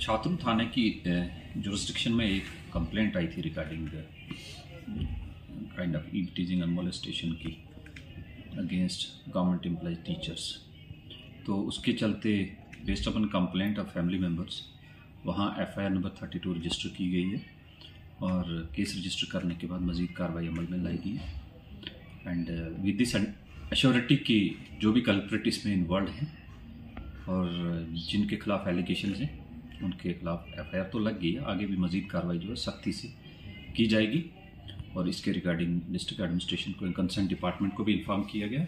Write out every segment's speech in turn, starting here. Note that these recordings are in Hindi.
छात्र थाने की जुरिस्डिक्शन में एक कंप्लेंट आई थी regarding kind of eve teasing and molestation की अगेंस्ट गवर्नमेंट एम्प्लॉय टीचर्स तो उसके चलते based upon complaint of family members वहाँ F I R number thirty two register की गई है और केस रजिस्टर करने के बाद मज़ीद कार्रवाई अमल में लाई गई है एंड विद दिस अश्योरिटी की जो भी कल्प्रेट इसमें इन्वॉल्व हैं और जिनके खिलाफ एलिगेशन हैं उनके खिलाफ एफआईआर तो लग गई है। आगे भी मज़ीद कार्रवाई जो है सख्ती से की जाएगी और इसके रिगार्डिंग डिस्ट्रिक्ट एडमिनिस्ट्रेशन को कंसर्न डिपार्टमेंट को भी इन्फॉर्म किया गया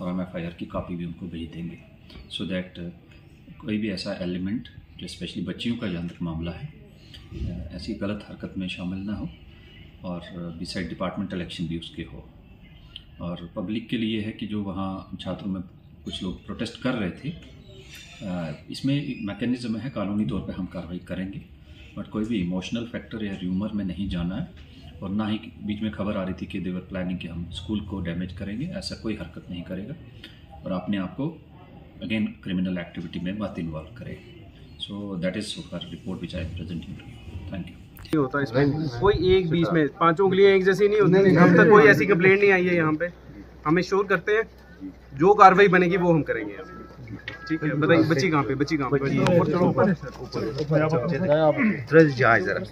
और हम एफ़ की कापी भी उनको भेज देंगे। सो so दैट कोई भी ऐसा एलिमेंट जो स्पेशली बच्चियों का तक मामला है ऐसी गलत हरकत में शामिल ना हो और बिसाइड डिपार्टमेंटल एक्शन भी उसके हो। और पब्लिक के लिए है कि जो वहाँ छात्रों में कुछ लोग प्रोटेस्ट कर रहे थे इसमें एक मैकेनिज़्म है कानूनी तौर पे हम कार्रवाई करेंगे बट कोई भी इमोशनल फैक्टर या र्यूमर में नहीं जाना है और ना ही बीच में खबर आ रही थी कि देवर प्लानिंग कि हम स्कूल को डैमेज करेंगे ऐसा कोई हरकत नहीं करेगा और अपने आप को अगेन क्रिमिनल एक्टिविटी में मत इन्वॉल्व करें। So that is for report which I present you thank you होता इसमें। कोई एक बीच में पाँचों उंगलियाँ एक जैसी नहीं होती। हम तक कोई ऐसी कंप्लेंट नहीं आई है यहाँ पे। हम श्योर करते हैं जो कार्रवाई बनेगी वो हम करेंगे। ठीक है बताइए बच्ची कहाँ पे बच्ची कहाँ पे? ऊपर चलो ऊपर ऊपर जरा